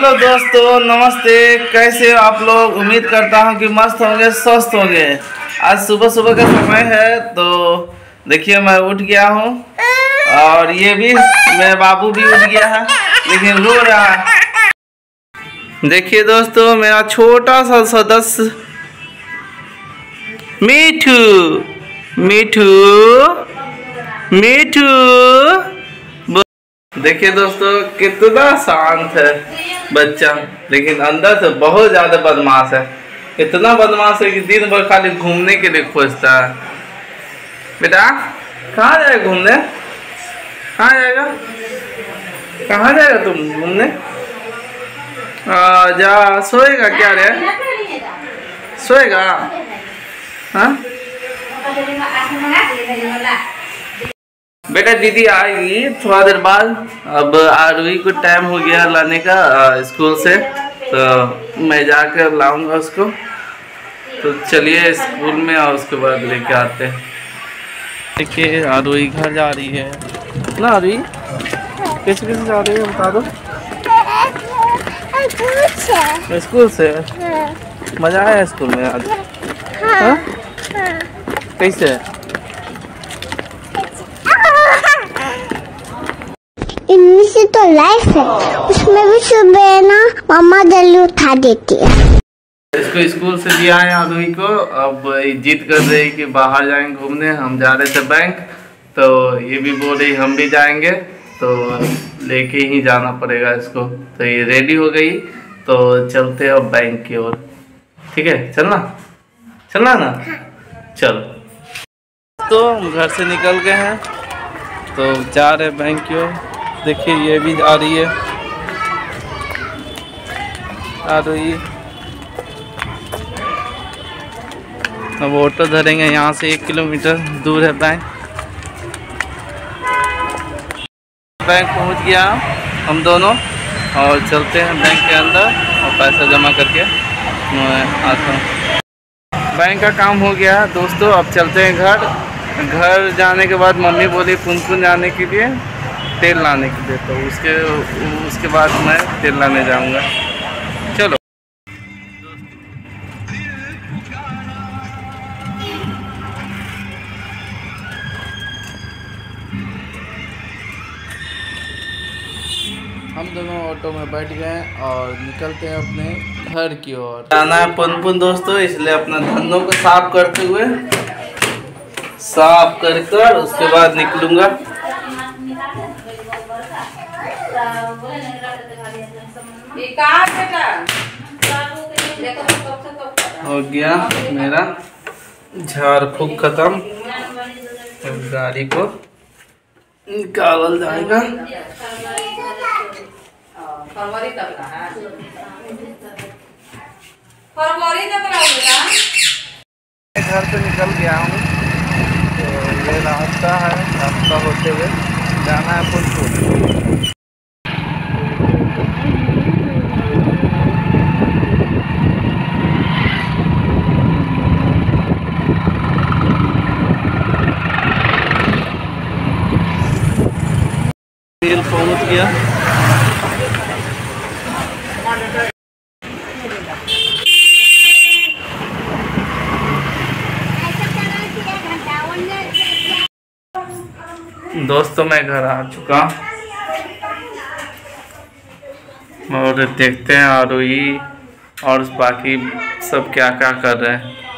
Hello दोस्तों, नमस्ते। कैसे आप लोग? उम्मीद करता हूँ कि मस्त होंगे, स्वस्थ होंगे। आज सुबह सुबह का समय है तो देखिए, मैं उठ गया हूँ। और ये भी, मेरा बाबू भी उठ गया है, लेकिन रो रहा है। देखिए दोस्तों, मेरा छोटा सा सदस्य, मीठू मीठू मीठू। देखिए दोस्तों कितना शांत है बच्चा लेकिन अंदर से बहुत ज़्यादा बदमाश है इतना बदमाश है कि दिन भर खाली घूमने के लिए खोजता है बेटा कहाँ जाएगा घूमने कहाँ जाएगा कहाँ जाएगा तुम घूमने जा सोएगा क्या रे सोएगा हाँ बेटा दीदी आएगी थोड़ा देर बाद। अब आरवी को टाइम हो गया लाने का स्कूल से। तो मैं जाकर लाऊँगा उसको। तो चलिए स्कूल में और उसके बाद लेके आते हैं। देखिए आरवी घर जा रही है। ना आरवी कैसे कैसे जा रही है बता दो। स्कूल से? मज़ा आया स्कूल में आज? हाँ? कैसे इनमें से तो लाइफ है। उसमें भी सुबह ना मम्मा जल्दी उठा देती है। इसको स्कूल से दिया है आदमी को। अब जिद कर रही कि बाहर जाएँगे घूमने हम जा रहे थे बैंक तो ये भी बोल रही हम भी जाएँगे। तो लेके ही जाना पड़ेगा इसको। तो ये रेडी हो गई। तो चलते अब बैंक की ओर। ठीक है? चलना? चलना ना? चल। तो हम घर से निकल गए हैं। तो जा रहे बैंक की ओर। देखिए, ये भी आ रही है। आ रही है। अब ऑटो धरेंगे यहाँ से एक किलोमीटर दूर है बैंक बैंक पहुँच गया हम दोनों और चलते हैं बैंक के अंदर और पैसा जमा करके। मैं आता हूँ। बैंक का काम हो गया। दोस्तों, अब चलते हैं घर। घर जाने के बाद मम्मी बोली पुनपुन जाने के लिए। तेल लाने के लिए तो उसके उसके बाद मैं तेल लाने जाऊँगा। चलो। हम दोनों ऑटो में बैठ गए और निकलते हैं अपने घर की ओर। जाना है पुनपुन दोस्तों इसलिए अपना धंधों को साफ़ करते हुए साफ़ कर कर उसके बाद निकलूँगा। हो गया मेरा झाड़ फूक खत्म। गाड़ी को निकाल जाएगा। फरवरी तक फरवरी तक घर से निकल गया हूँ। तो ये रास्ता है रास्ता होते हुए। जाना है पुनपुन तेल पहुँच गया दोस्तों मैं घर आ चुका। और देखते हैं आरोही और बाकी सब क्या क्या कर रहे हैं।